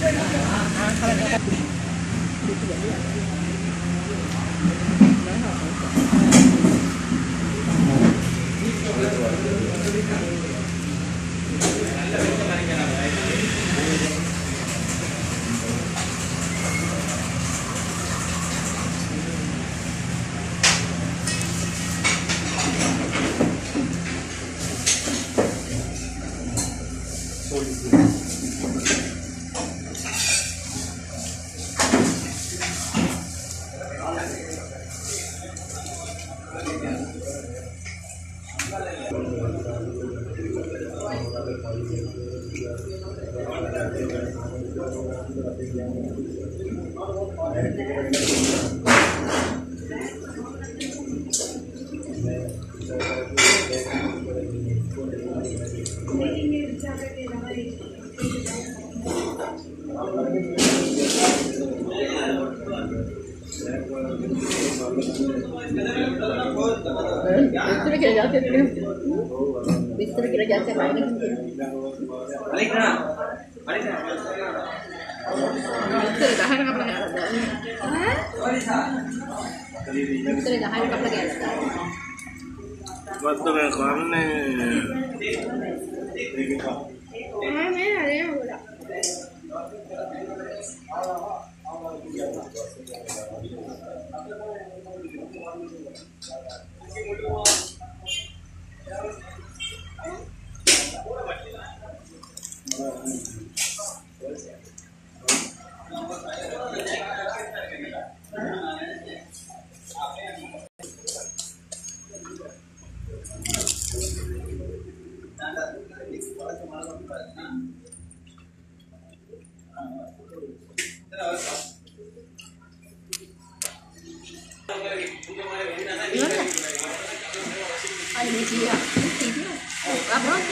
そういう。Gracias. kira-kira jalan kira-kira ya, bisa kira-kira jalan lainnya balik nah balik nah Sari dahan ka pala Ha? Sari dahan ka pala Waktu yang kone. Ah, mana ada yang udah. Nữa මේ ජීවා. තියෙනවා. ඔව් අපරාධ.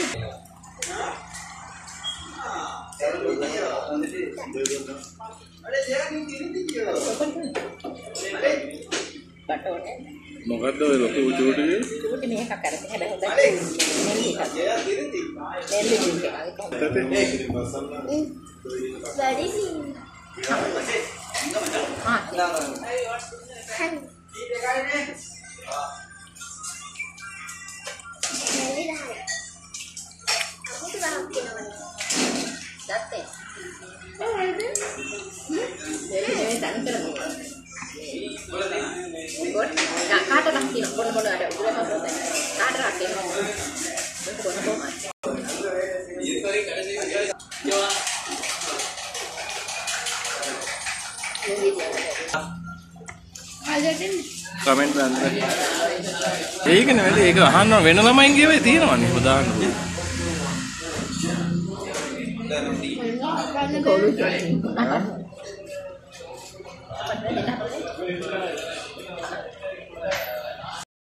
බටෝනේ. මොකද්ද ඔය ලොකු උඩුඩුවේ චූටි මේකක් අරගෙන හැබැයි හොඳට නෙල්ලි එකක්. නෙල්ලි ඩ්‍රින්ක් එකක්. ආ දත්තේ. ඒක දැන් කරමු. ගොඩ කාටද කියන පොඩ පොඩ අර උගල පොඩ කාට රකේ පොඩ පොඩ ඉතරේ කඩේ යනවා කමෙන්ට් දාන්න. ඒකනේ වැඩි ඒක අහන්න වෙන ළමයින්ගේ වෙයි තියෙනවනේ බදාන්න. Cô nói chuyện.